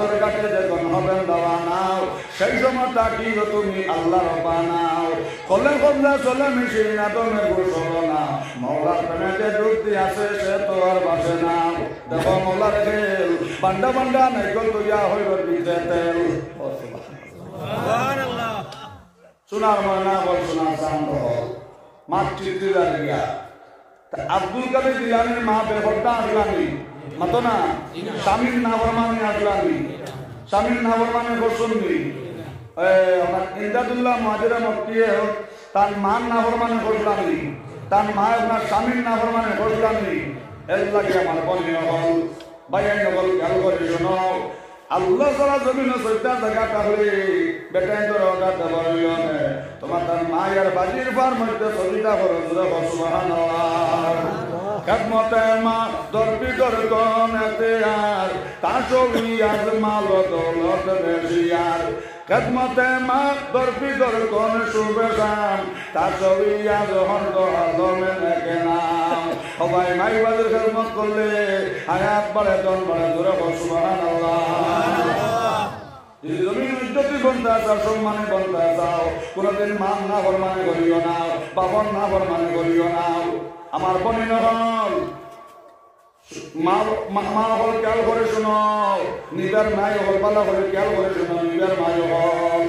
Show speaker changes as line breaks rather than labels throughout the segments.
তোর কাছে যখন হবেন দেওয়া নাও। সেই সময় তাকিয়ে তুমি আল্লাহ রবা নাও কলে কবলে চলে মিশি না তুমি ঘুষল না মৌলার প্রেমেতে ডুবতি আছে সে তো আর বাসে না। দেখো মৌলার খেল বান্ডা বান্ডা নাইকল তুইয়া হইল দিতে তেল। সোনার ময়না বল সোনার চান্দ মাতৃত্ব দাঁড়িয়া তা আব্দুল কাদের জিলানির মা বেহরটা আসলামি মাতো না? স্বামীর নাবরমানি আসলামি স্বামীর নাবরমানি করছন্নি ইন্দাদুল্লাহ মাজিরা মক্কিয়ে তার মান নাবরমানি করলামি তার মা আপনার স্বামীর নাবরমানি করলামি এর লাগে আমার বলি হল বাইয়াই নকল খেয়াল করে শোনো আল্লাহ সারা জমিনে সৈতা জায়গা তাহলে বেটাই তোর অর্ডার দেবার তোমার তার মায়ের বাজির ফার মধ্যে সবিতা করো জুড়ে বসবাহান। খেদমতে মা দরবি দর কনেতে আর তাসবি আজ মাল দৌলত বেশি আর। খেদমতে মা দরবি দর কন শুভে গান তাসবি আজ হন্দ আদমে নেকে নাম। সবাই মাই বাজের খেদমত করলে হায়াত বাড়ে, জন বাড়ে জুড়ে বসবাহান যদি জমিন ইজ্জতি বন্ধা চাও সম্মানে বন্ধা চাও কোনোদিন মান না ফরমানে করিও না বাবন না ফরমানে করিও না। আমার বনি নহল মা হল খেয়াল করে শুনো। নিজের মায় হল পালা করে খেয়াল করে শুনো নিজের মায় হল।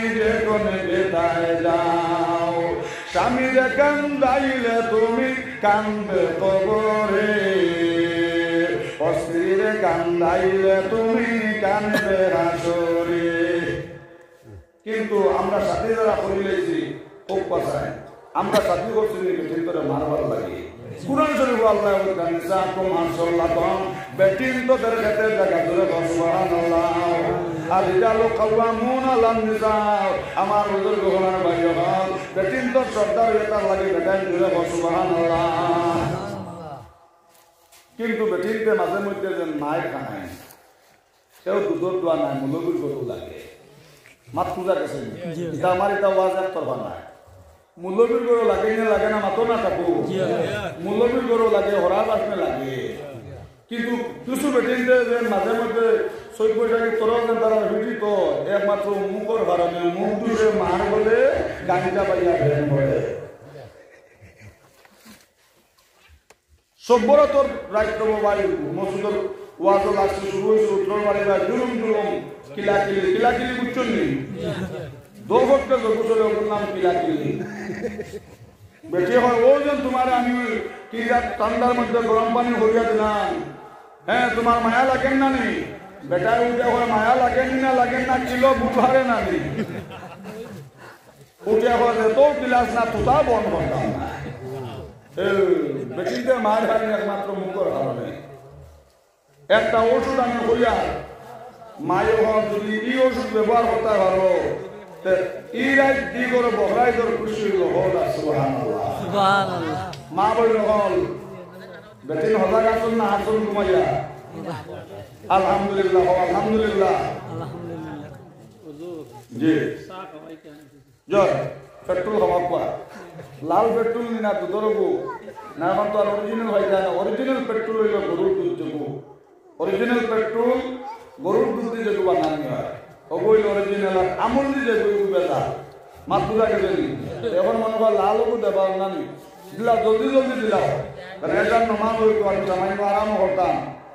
স্বামীর কান্দাইলে তুমি কান্দে কবরে। অস্ত্রীর কান্দাইলে তুমি কান্দে রাসরে কিন্তু আমরা সাথী যারা করিলেছি খুব কথায়, আমরা সাথী করছি ভিতরে মারবার লাগে। কুরআন শরীফ আল্লাহ বলছেন নিসাকুম আনসাল্লাতুম বেটিন তো দের ক্ষেত্রে জায়গা ধরে সুবহানাল্লাহ আর রিজালু কাওয়ামুন আলান নিসা আমার হুজুর গোলার ভাই হল বেটিন তো সর্দার এটা লাগে বেটাই ধরে সুবহানাল্লাহ। কিন্তু বেটিনতে মাঝে মধ্যে যে নাই খানায় সেও দুধর দোয়া নাই মূলবীর গরু লাগে। মাত পূজা গেছে এটা আমার এটা ওয়াজ এক তরফা নাই। মূল্যবীর গরু লাগে না লাগে না মাতো না থাকো। মূল্যবীর গরু লাগে হরাজ আসনে লাগে। কিন্তু কিছু বেটিনতে যে মাঝে মধ্যে চৈত বৈশাখী তোর যেন তারা ভিটি তো একমাত্র মুখর কারণে মুখ দুলে মার বলে গাড়িটা পাইয়া ভেন বলে সভ্যরা তোর রাজ্য বায়ু মসুদর শুরু হয়েছে উত্তর বাড়ি বা জুলুম জুলুম কিলা কিলি কিলা বুঝছেন নি দোভক্ত জগুসলে ওর নাম কিলা কিলি বেটি হয় ও যেন তোমার আমি কিলা ঠান্ডার মধ্যে গরম পানি হইয়া দিলাম। হ্যাঁ তোমার মায়া লাগেন না নি? বেটা উঠে হয় মায়া লাগেন না লাগেন না কিলো বুঝারে না নি উঠে হয় তো গিলাস না তুতা বন না বেটিতে মার হারি একমাত্র মুখর কারণে একটা ওষুধ আমি হইয়া মায়ে হন যদি এই ওষুধ ব্যবহার করতে পারো তে ই রাত দি করে বহরাই তোর খুশি হল মা বইল হল বেটিন হজাক আসুন না আসুন ঘুমাইয়া আলহামদুলিল্লাহ আলহামদুলিল্লাহ জি। জয়, পেট্রোল হওয়া কোয়া লাল পেট্রোল না দুধর গো না এখন তো আর অরিজিনাল হয় না। অরিজিনাল পেট্রোল হইল গরুর দুধ যোগু অরিজিনাল পেট্রোল গরুর দুধ দিয়ে যোগু বানানি হয়। অবৈল অরিজিনাল আর আমল দিয়ে যোগু বেলা। মাত বুঝা গেছে নি? এখন মনে কর লাল হবু দেবা নানি। দিলা, জলদি জলদি দিলাও। কারণ এটা নমাজ হইতো আমি জামাই আরাম করতাম।